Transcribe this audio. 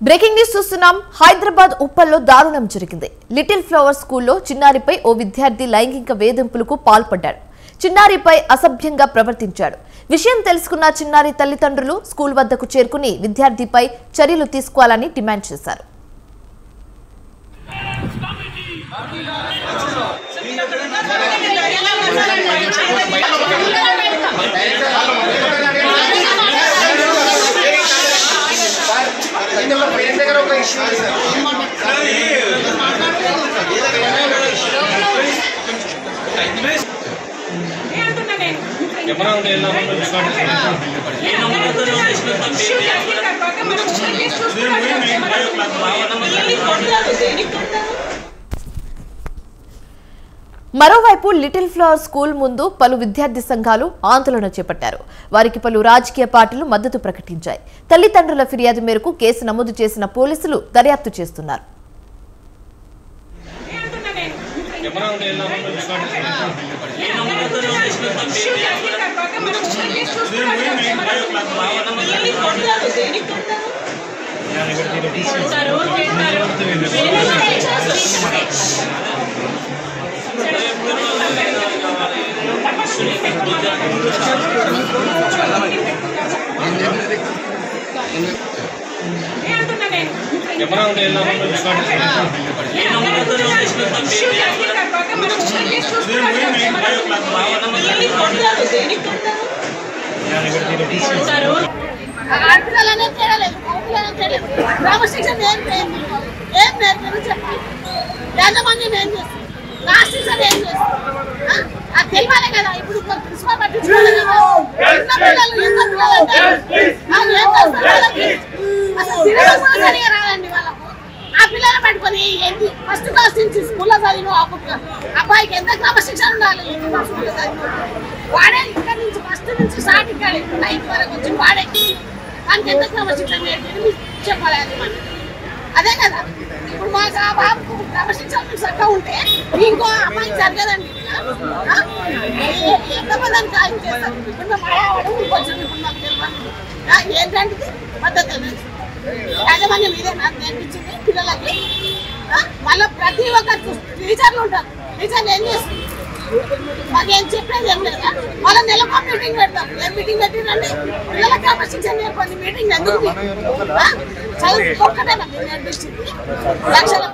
Breaking news చూస్తున్నాం హైదరాబాద్ ఉప్పల్లో దారుణం జరిగింది లిటిల్ ఫ్లవర్ స్కూల్లో చిన్నారిపై ఓ విద్యార్థి లైంగిక వేధింపులకు పాల్పడ్డాడు చిన్నారిపై అసభ్యంగా ప్రవర్తించాడు విషయం తెలుసుకున్న చిన్నారి తల్లిదండ్రులు స్కూల్ వద్దకు చేరుకుని విద్యార్థిపై చర్యలు తీసుకోవాలని డిమాండ్ చేశారు కెమెరా ఉంటే వెళ్ళామని రికార్డ్ మరోవైపు లిటిల్ ఫ్లవర్ స్కూల్ ముందు పలు విద్యార్థి సంఘాలు ఆందోళన చేపట్టారు. వారికి పలు రాజకీయ పార్టీలు మద్దతు ప్రకటించాయి. తల్లిదండ్రుల ఫిర్యాదు మేరకు కేసు నమోదు చేసిన పోలీసులు దర్యాప్తు చేస్తున్నారు. కెమెరా ఉంటే వెళ్ళామని రికార్డ్ కెమెరా ఉంటే వెళ్ళామని రికార్డ్ ఆడపిల్లలనే తేడలేదు మగపిల్లలనే తేడలేదు క్రమశిక్షణ ఏం లేదు ఏం నేర్పారు చెప్పి యాజమాన్యం ఏం చేస్తుంది లాస్ట్ టీచర్ ఏం చేస్తుంది ఇప్పుడు ప్రిన్సిపల్ పట్టించుకోవాలి కదా. చిన్న పిల్లలు ఎంత పిల్లలు అంటారు. ఆ, ఏం చేస్తారు వాళ్ళకి? ఆ పిల్లలు పట్టుకొని ఏంటి ఫస్ట్ క్లాస్ నుంచి స్కూల్లో చదివిన ఆ అబ్బాయికి ఎంత క్రమశిక్షణ ఉండాలి? స్కూల్లో చదివిన వాడే ఇక్కడ నుంచి ఫస్ట్ నుంచి స్టార్ట్ ఇక్కడ నైన్త్ వరకు వచ్చి వాడే. దానికి ఎంత క్రమశిక్షణ ఏంటి చెప్పాలి అది అదే కదా. ఇప్పుడు మాకు ఆ బాబుకు క్రమశిక్షణ చక్కగా ఉంటే ఇంకో అమ్మాయికి జరగదండి ఆ? ఖాయం చేస్తారు ఇప్పుడు మేము ఆడవాడు ఇంకొచ్చింది ఇప్పుడు మాకు తెలియదు ఏంటంటే ఇది? పద్ధతి యాజమాన్యం ఇదే నాకు నేర్పించింది పిల్లలకి. మళ్ళీ ప్రతి ఒక్క టీచర్లు ఉంటారు. టీచర్లు ఏం చేస్తుంది మాకేం చెప్పేది ఏం లేదా? వాళ్ళ నెలకు మీటింగ్ పెడతాం. ఏం మీటింగ్ పెట్టిందండి పిల్లల క్రమశిక్షణ నేర్పండి మీటింగ్ ఎందుకు? చదువు ఒక్కటే నాకు నేర్పించింది? లక్షల